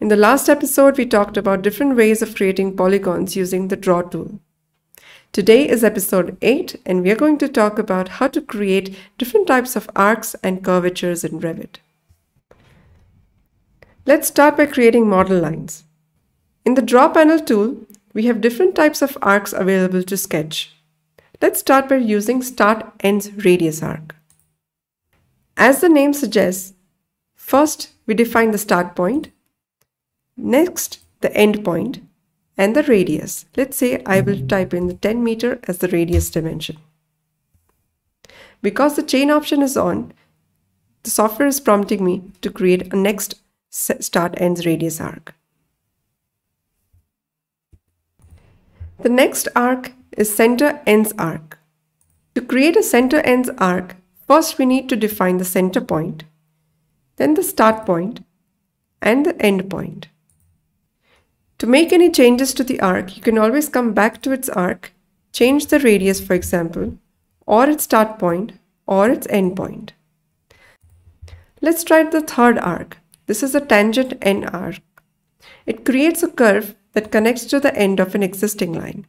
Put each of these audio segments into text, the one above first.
In the last episode, we talked about different ways of creating polygons using the draw tool. Today is episode 8 and we are going to talk about how to create different types of arcs and curvatures in Revit. Let's start by creating model lines. In the draw panel tool, we have different types of arcs available to sketch. Let's start by using start ends radius arc. As the name suggests, first we define the start point, next the end point, and the radius. Let's say I will type in the 10 meter as the radius dimension. Because the chain option is on, the software is prompting me to create a next start ends radius arc. The next arc is center ends arc. To create a center ends arc, first we need to define the center point, then the start point, and the end point. To make any changes to the arc, you can always come back to its arc, change the radius for example, or its start point, or its end point. Let's try the third arc. This is a tangent end arc. It creates a curve that connects to the end of an existing line.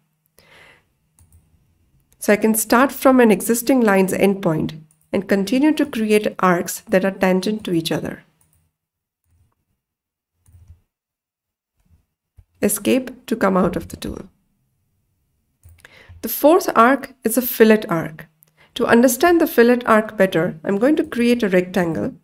So I can start from an existing line's endpoint and continue to create arcs that are tangent to each other. Escape to come out of the tool. The fourth arc is a fillet arc. To understand the fillet arc better, I'm going to create a rectangle.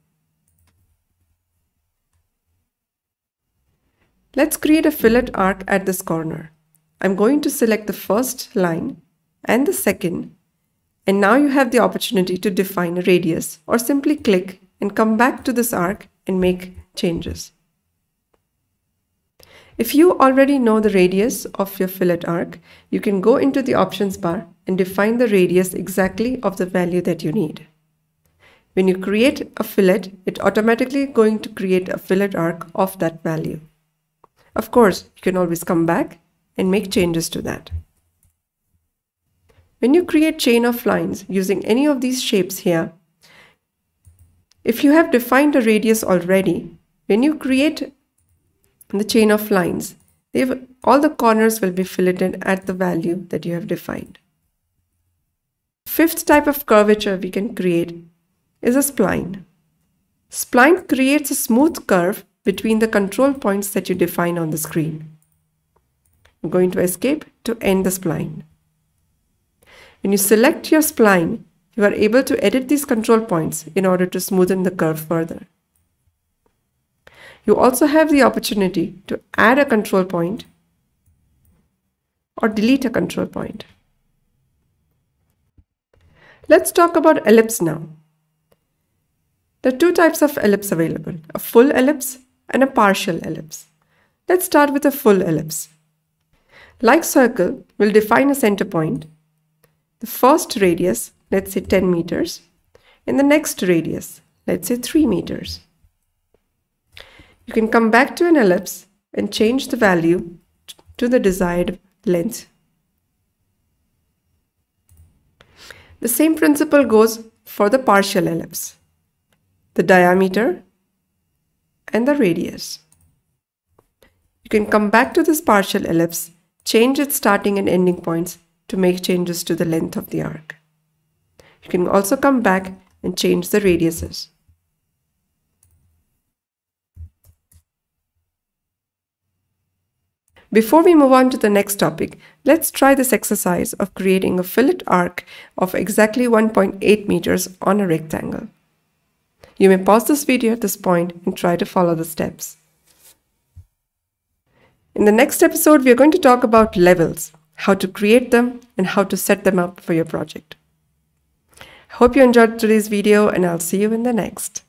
Let's create a fillet arc at this corner. I'm going to select the first line and the second, and now you have the opportunity to define a radius or simply click and come back to this arc and make changes. If you already know the radius of your fillet arc, you can go into the options bar and define the radius exactly of the value that you need. When you create a fillet, it automatically going to create a fillet arc of that value. Of course, you can always come back and make changes to that. When you create chain of lines using any of these shapes here, if you have defined a radius already, when you create the chain of lines. They've, all the corners will be filleted at the value that you have defined. Fifth type of curvature we can create is a spline. Spline creates a smooth curve between the control points that you define on the screen. I'm going to escape to end the spline. When you select your spline, you are able to edit these control points in order to smoothen the curve further. You also have the opportunity to add a control point or delete a control point. Let's talk about ellipse now. There are two types of ellipse available, a full ellipse and a partial ellipse. Let's start with a full ellipse. Like circle, we'll define a center point, the first radius, let's say 10 meters, and the next radius, let's say 3 meters. You can come back to an ellipse and change the value to the desired length. The same principle goes for the partial ellipse, the diameter and the radius. You can come back to this partial ellipse, change its starting and ending points to make changes to the length of the arc. You can also come back and change the radiuses. Before we move on to the next topic, let's try this exercise of creating a fillet arc of exactly 1.8 meters on a rectangle. You may pause this video at this point and try to follow the steps. In the next episode, we are going to talk about levels, how to create them, and how to set them up for your project. Hope you enjoyed today's video and I'll see you in the next.